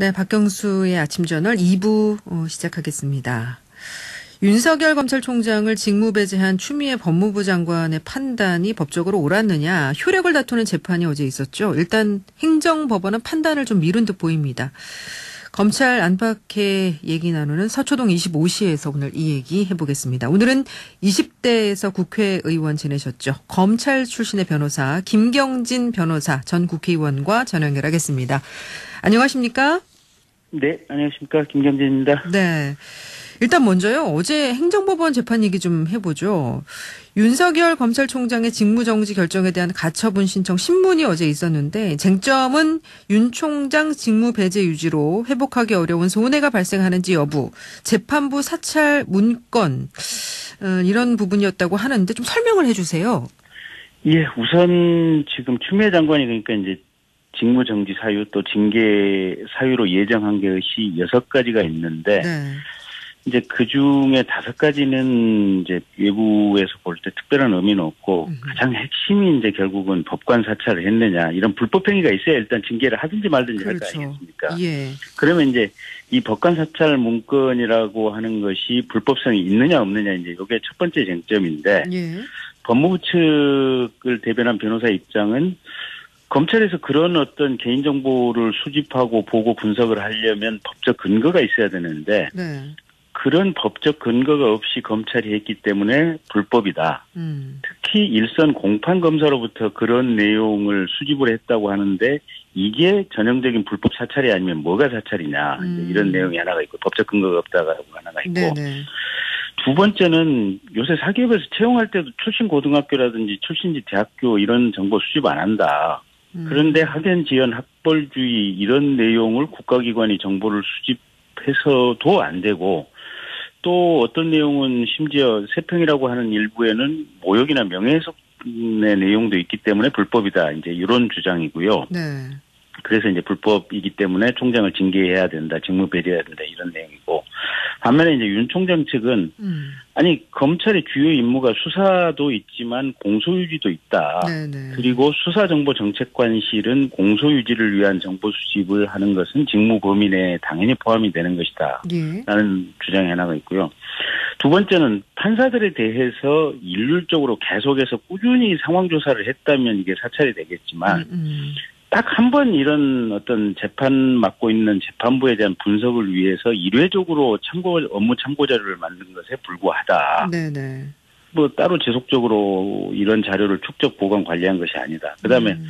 네, 박경수의 아침 저널 2부 어, 시작하겠습니다. 윤석열 검찰총장을 직무배제한 추미애 법무부 장관의 판단이 법적으로 옳았느냐 효력을 다투는 재판이 어제 있었죠. 일단 행정법원은 판단을 좀 미룬 듯 보입니다. 검찰 안팎의 얘기 나누는 서초동 25시에서 오늘 이 얘기 해보겠습니다. 오늘은 20대에서 국회의원 지내셨죠. 검찰 출신의 변호사 김경진 변호사 전 국회의원과 전화 연결하겠습니다. 안녕하십니까? 네, 안녕하십니까. 김경진입니다. 네. 일단 먼저요. 어제 행정법원 재판 얘기 좀 해보죠. 윤석열 검찰총장의 직무정지 결정에 대한 가처분 신청 신문이 어제 있었는데 쟁점은 윤 총장 직무 배제 유지로 회복하기 어려운 손해가 발생하는지 여부, 재판부 사찰 문건 어, 이런 부분이었다고 하는데 좀 설명을 해주세요. 예, 우선 지금 추미애 장관이 그러니까 이제 직무 정지 사유 또 징계 사유로 예정한 것이 여섯 가지가 있는데 네. 이제 그 중에 다섯 가지는 이제 외부에서 볼 때 특별한 의미는 없고 음흠. 가장 핵심이 이제 결국은 법관 사찰을 했느냐 이런 불법 행위가 있어야 일단 징계를 하든지 말든지 그렇죠. 아니겠습니까? 예. 그러면 이제 이 법관 사찰 문건이라고 하는 것이 불법성이 있느냐 없느냐 이제 이게 첫 번째 쟁점인데 예. 법무부 측을 대변한 변호사 입장은 검찰에서 그런 어떤 개인정보를 수집하고 보고 분석을 하려면 법적 근거가 있어야 되는데 네. 그런 법적 근거가 없이 검찰이 했기 때문에 불법이다. 음. 특히 일선 공판 검사로부터 그런 내용을 수집을 했다고 하는데 이게 전형적인 불법 사찰이 아니면 뭐가 사찰이냐 음. 이런 내용이 하나가 있고 법적 근거가 없다고 하나가 있고 네네. 두 번째는 요새 사기업에서 채용할 때도 출신 고등학교라든지 출신지 대학교 이런 정보 수집 안 한다. 음. 그런데 학연 지연 학벌주의 이런 내용을 국가기관이 정보를 수집해서도 안 되고 또 어떤 내용은 심지어 세평이라고 하는 일부에는 모욕이나 명예훼손의 내용도 있기 때문에 불법이다. 이제 이런 주장이고요. 네. 그래서 이제 불법이기 때문에 총장을 징계해야 된다, 직무 배제해야 된다 이런 내용이고 반면에 이제 윤 총장 측은 음. 아니 검찰의 주요 임무가 수사도 있지만 공소유지도 있다. 네네. 그리고 수사정보정책관실은 공소유지를 위한 정보 수집을 하는 것은 직무 범위 내에 당연히 포함이 되는 것이다. 예. 라는 주장이 하나가 있고요. 두 번째는 판사들에 대해서 일률적으로 계속해서 꾸준히 상황 조사를 했다면 이게 사찰이 되겠지만 음, 음. 딱 한 번 이런 어떤 재판 맡고 있는 재판부에 대한 분석을 위해서 일회적으로 참고 업무 참고 자료를 만든 것에 불과하다. 네네. 뭐 따로 지속적으로 이런 자료를 축적 보관 관리한 것이 아니다. 그다음에 음.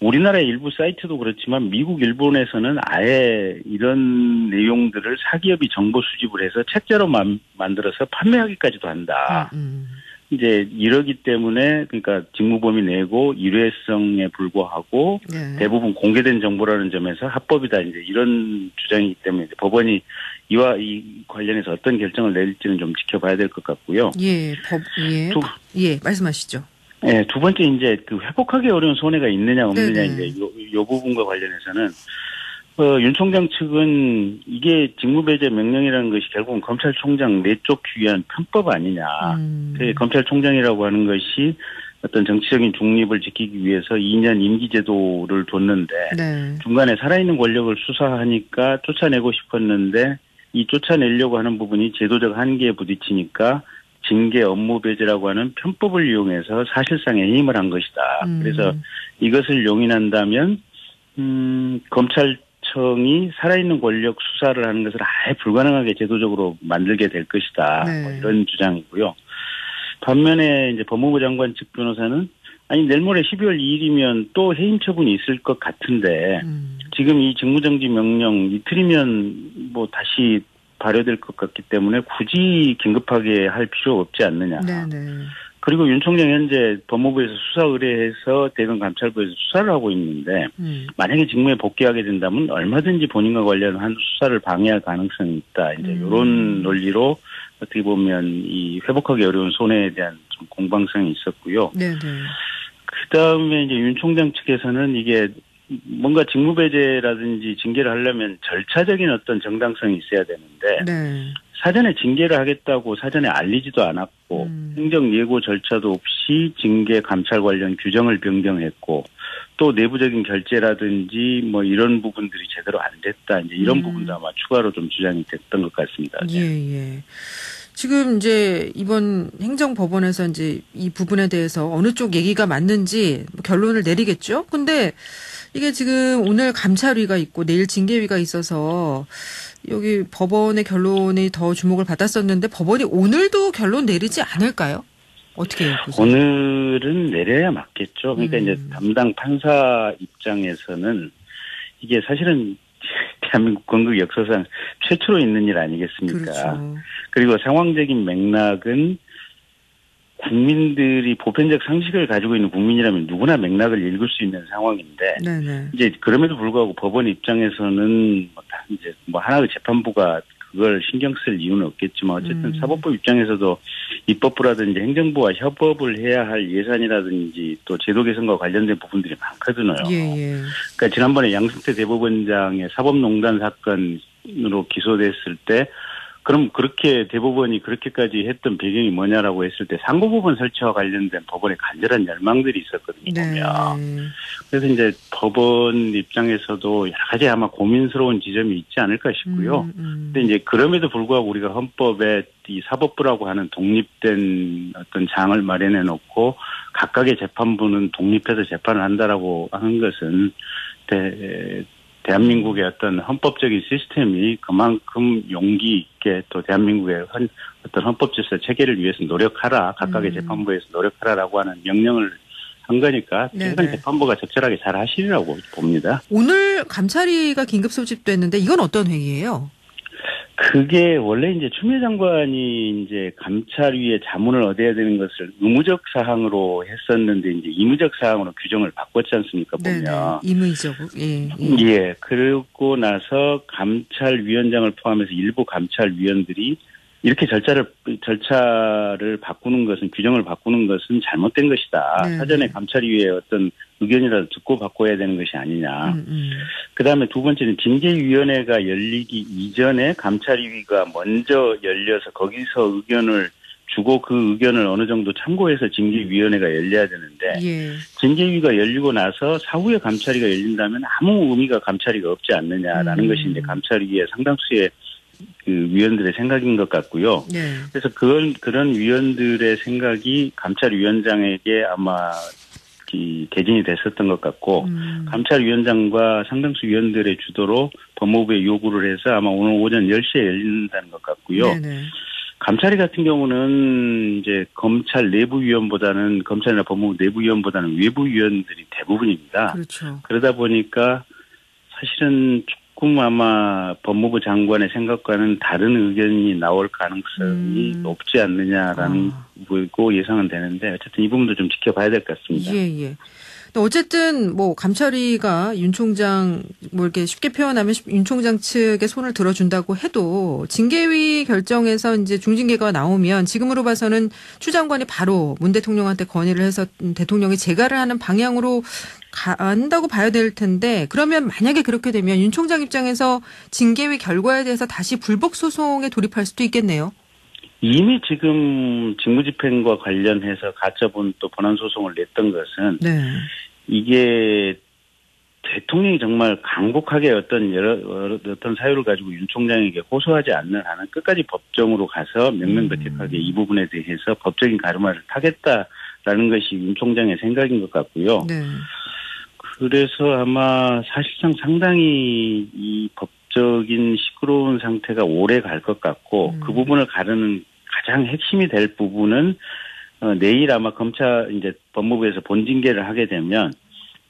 우리나라의 일부 사이트도 그렇지만 미국, 일본에서는 아예 이런 내용들을 사기업이 정보 수집을 해서 책자로 만, 만들어서 판매하기까지도 한다. 음, 이제 이러기 때문에 그러니까 직무범위 내고 일회성에 불과하고 음. 네. 대부분 공개된 정보라는 점에서 합법이다. 이제 이런 주장이기 때문에 법원이 이와 이 관련해서 어떤 결정을 내릴지는 좀 지켜봐야 될 것 같고요. 예, 법, 예. 두, 예, 말씀하시죠. 네, 두 번째 이제 그 회복하기 어려운 손해가 있느냐 없느냐 네네. 이제 요, 요 부분과 관련해서는 어, 윤 총장 측은 이게 직무배제 명령이라는 것이 결국은 검찰총장 내쫓기 위한 편법 아니냐. 음. 그 검찰총장이라고 하는 것이 어떤 정치적인 중립을 지키기 위해서 2년 임기제도를 뒀는데 네. 중간에 살아있는 권력을 수사하니까 쫓아내고 싶었는데 이 쫓아내려고 하는 부분이 제도적 한계에 부딪히니까 징계 업무 배제라고 하는 편법을 이용해서 사실상의 해임을 한 것이다. 음. 그래서 이것을 용인한다면 음, 검찰 청이 살아있는 권력 수사를 하는 것을 아예 불가능하게 제도적으로 만들게 될 것이다. 네. 뭐 이런 주장이고요. 반면에 이제 법무부 장관 측 변호사는 아니 내일 모레 12월 2일이면 또 해임 처분이 있을 것 같은데 음. 지금 이 직무정지 명령 이틀이면 뭐 다시 발효될 것 같기 때문에 굳이 긴급하게 할 필요 없지 않느냐. 네네. 그리고 윤 총장 현재 법무부에서 수사 의뢰해서 대검 감찰부에서 수사를 하고 있는데 음. 만약에 직무에 복귀하게 된다면 얼마든지 본인과 관련한 수사를 방해할 가능성이 있다. 이제 음. 이런 논리로 어떻게 보면 이 회복하기 어려운 손해에 대한 좀 공방성이 있었고요. 네네. 그 다음에 이제 윤 총장 측에서는 이게 뭔가 직무배제라든지 징계를 하려면 절차적인 어떤 정당성이 있어야 되는데 네. 사전에 징계를 하겠다고 사전에 알리지도 않았고 음. 행정 예고 절차도 없이 징계 감찰 관련 규정을 변경했고 또 내부적인 결재라든지 뭐 이런 부분들이 제대로 안 됐다 이제 이런 음. 부분도 아마 추가로 좀 주장이 됐던 것 같습니다. 예, 예. 지금 이제 이번 행정법원에서 이제 이 부분에 대해서 어느 쪽 얘기가 맞는지 뭐 결론을 내리겠죠? 근데 이게 지금 오늘 감찰위가 있고 내일 징계위가 있어서 여기 법원의 결론이 더 주목을 받았었는데 법원이 오늘도 결론 내리지 않을까요? 어떻게 해요? 보세요? 오늘은 내려야 맞겠죠. 그러니까 음. 이제 담당 판사 입장에서는 이게 사실은 대한민국 건국 역사상 최초로 있는 일 아니겠습니까? 그렇죠. 그리고 상황적인 맥락은 국민들이 보편적 상식을 가지고 있는 국민이라면 누구나 맥락을 읽을 수 있는 상황인데 네네. 이제 그럼에도 불구하고 법원 입장에서는 뭐다 이제 뭐 하나의 재판부가 그걸 신경 쓸 이유는 없겠지만 어쨌든 음. 사법부 입장에서도 입법부라든지 행정부와 협업을 해야 할 예산이라든지 또 제도 개선과 관련된 부분들이 많거든요. 예, 예. 그러니까 지난번에 양승태 대법원장의 사법농단 사건으로 기소됐을 때 그럼 그렇게 대법원이 그렇게까지 했던 배경이 뭐냐라고 했을 때 상고법원 설치와 관련된 법원의 간절한 열망들이 있었거든요. 네. 보면. 그래서 이제 법원 입장에서도 여러 가지 아마 고민스러운 지점이 있지 않을까 싶고요. 음, 음. 근데 이제 그럼에도 불구하고 우리가 헌법에 이 사법부라고 하는 독립된 어떤 장을 마련해 놓고 각각의 재판부는 독립해서 재판을 한다라고 하는 것은 대, 대한민국의 어떤 헌법적인 시스템이 그만큼 용기 있게 또 대한민국의 헌, 어떤 헌법 질서 체계를 위해서 노력하라 각각의 음. 재판부에서 노력하라라고 하는 명령을 한 거니까. 최근 재판부가 적절하게 잘 하시리라고 봅니다. 오늘 감찰위가 긴급 소집됐는데 이건 어떤 회의예요? 그게 원래 이제 추미애 장관이 이제 감찰위에 자문을 얻어야 되는 것을 의무적 사항으로 했었는데 이제 의무적 사항으로 규정을 바꿨지 않습니까 보면. 네네. 임의적. 예. 예. 예. 그러고 나서 감찰위원장을 포함해서 일부 감찰위원들이 이렇게 절차를 절차를 바꾸는 것은 규정을 바꾸는 것은 잘못된 것이다. 네. 사전에 감찰위의 어떤 의견이라도 듣고 바꿔야 되는 것이 아니냐. 음, 음. 그 다음에 두 번째는 징계위원회가 열리기 이전에 감찰위가 먼저 열려서 거기서 의견을 주고 그 의견을 어느 정도 참고해서 징계위원회가 열려야 되는데 예. 징계위가 열리고 나서 사후에 감찰위가 열린다면 아무 의미가 감찰위가 없지 않느냐라는 음. 것이 이제 감찰위의 상당수의 그 위원들의 생각인 것 같고요. 네. 그래서 그런 그런 위원들의 생각이 감찰위원장에게 아마 이 개진이 됐었던 것 같고 음. 감찰위원장과 상당수 위원들의 주도로 법무부에 요구를 해서 아마 오늘 오전 10시에 열린다는 것 같고요. 네네. 감찰위 같은 경우는 이제 검찰 내부 위원보다는 검찰이나 법무부 내부 위원보다는 외부 위원들이 대부분입니다. 그렇죠. 그러다 보니까 사실은 조금 아마 법무부 장관의 생각과는 다른 의견이 나올 가능성이 음. 높지 않느냐라는 아. 부분이고 예상은 되는데 어쨌든 이 부분도 좀 지켜봐야 될 것 같습니다. 예, 예. 어쨌든 뭐 감찰위가 윤 총장 뭐 이렇게 쉽게 표현하면 윤 총장 측에 손을 들어준다고 해도 징계위 결정에서 이제 중징계가 나오면 지금으로 봐서는 추 장관이 바로 문 대통령한테 건의를 해서 대통령이 재가를 하는 방향으로 간다고 봐야 될 텐데 그러면 만약에 그렇게 되면 윤 총장 입장에서 징계위 결과에 대해서 다시 불복 소송에 돌입할 수도 있겠네요. 이미 지금 직무집행과 관련해서 가처분 또 본안 소송을 냈던 것은 네. 이게 대통령이 정말 강곡하게 어떤 여러 어떤 사유를 가지고 윤 총장에게 호소하지 않는 한은 끝까지 법정으로 가서 명명백백하게 음. 이 부분에 대해서 법적인 가르마를 타겠다라는 것이 윤 총장의 생각인 것 같고요. 네. 그래서 아마 사실상 상당히 이 법 적인 시끄러운 상태가 오래 갈 것 같고 음. 그 부분을 가르는 가장 핵심이 될 부분은 어, 내일 아마 검찰 이제 법무부에서 본징계를 하게 되면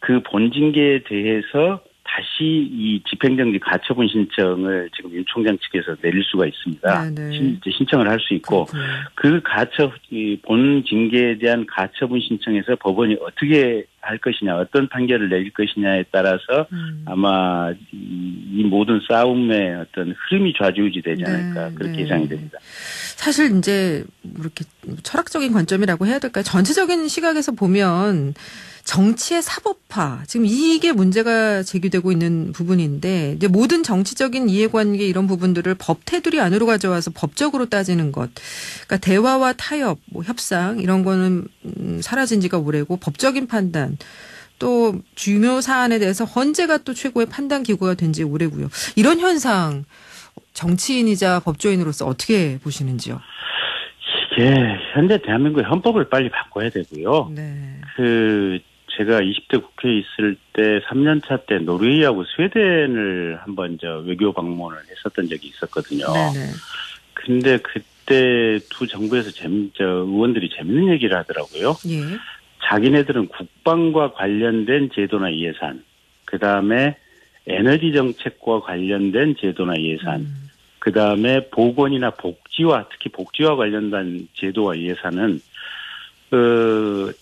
그 본징계에 대해서 다시 이 집행정지 가처분 신청을 지금 윤 총장 측에서 내릴 수가 있습니다. 네네. 신, 이제 신청을 할 수 있고 그렇군요. 그 가처 이 본징계에 대한 가처분 신청에서 법원이 어떻게 할 것이냐, 어떤 판결을 내릴 것이냐에 따라서 음. 아마 이, 이 모든 싸움의 어떤 흐름이 좌지우지 되지 네, 않을까 그렇게 네. 예상이 됩니다. 사실 이제 뭐 이렇게 철학적인 관점이라고 해야 될까요? 전체적인 시각에서 보면 정치의 사법화 지금 이게 문제가 제기되고 있는 부분인데 이제 모든 정치적인 이해관계 이런 부분들을 법 테두리 안으로 가져와서 법적으로 따지는 것, 그러니까 대화와 타협, 뭐 협상 이런 거는 음, 사라진 지가 오래고 법적인 판단. 또 중요 사안에 대해서 헌재가 또 최고의 판단 기구가 된 지 오래고요. 이런 현상 정치인이자 법조인으로서 어떻게 보시는지요? 이게 현재 대한민국의 헌법을 빨리 바꿔야 되고요. 네. 그 제가 20대 국회에 있을 때 3년차 때 노르웨이하고 스웨덴을 한번 저 외교 방문을 했었던 적이 있었거든요. 네네. 근데 그때 두 정부에서 재미, 저 의원들이 재밌는 얘기를 하더라고요. 예. 자기네들은 국방과 관련된 제도나 예산, 그 다음에 에너지 정책과 관련된 제도나 예산, 음. 그 다음에 보건이나 복지와 특히 복지와 관련된 제도와 예산은 그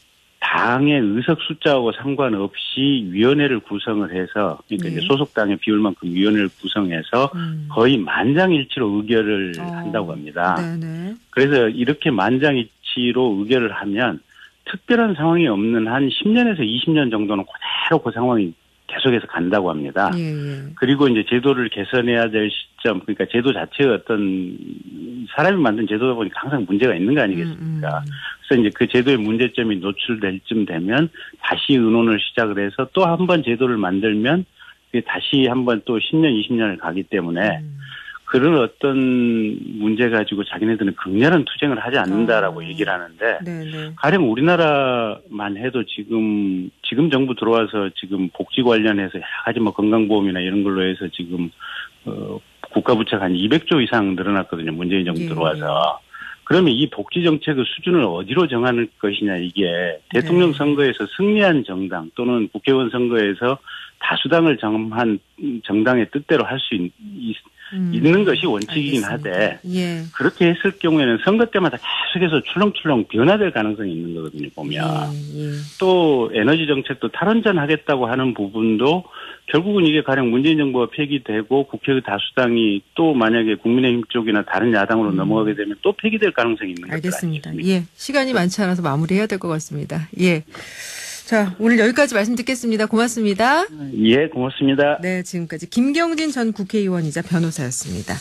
당의 의석 숫자하고 상관없이 위원회를 구성을 해서 그러니까 네. 소속 당의 비율만큼 위원회를 구성해서 음. 거의 만장일치로 의결을 어. 한다고 합니다. 네네. 그래서 이렇게 만장일치로 의결을 하면 특별한 상황이 없는 한 10년에서 20년 정도는 그대로 그 상황이 계속해서 간다고 합니다. 예, 예. 그리고 이제 제도를 개선해야 될 시점, 그러니까 제도 자체의 어떤 사람이 만든 제도다 보니까 항상 문제가 있는 거 아니겠습니까? 음, 음. 그래서 이제 그 제도의 문제점이 노출될 쯤 되면 다시 의논을 시작을 해서 또 한 번 제도를 만들면 그게 다시 한 번 또 10년, 20년을 가기 때문에 음. 그런 어떤 문제 가지고 자기네들은 극렬한 투쟁을 하지 않는다라고 어. 얘기를 하는데 네네. 가령 우리나라만 해도 지금 지금 정부 들어와서 지금 복지 관련해서 여러 가지 뭐 건강보험이나 이런 걸로 해서 지금 어 국가 부채가 한 200조 이상 늘어났거든요. 문재인 정부 예. 들어와서. 그러면 이 복지 정책의 수준을 어디로 정하는 것이냐 이게 대통령 네. 선거에서 승리한 정당 또는 국회의원 선거에서 다수당을 정한 정당의 뜻대로 할 수 음. 있는 것이 원칙이긴 알겠습니다. 하되 예. 그렇게 했을 경우에는 선거 때마다 계속해서 출렁출렁 변화될 가능성이 있는 거거든요, 보면. 예, 예. 또 에너지 정책도 탈원전 하겠다고 하는 부분도 결국은 이게 가령 문재인 정부가 폐기되고 국회의 다수당이 또 만약에 국민의힘 쪽이나 다른 야당으로 음. 넘어가게 되면 또 폐기될 가능성이 있는 것들 알겠습니다. 예. 시간이 많지 않아서 마무리해야 될 것 같습니다. 예. 자, 오늘 여기까지 말씀 듣겠습니다. 고맙습니다. 예, 고맙습니다. 네, 지금까지 김경진 전 국회의원이자 변호사였습니다.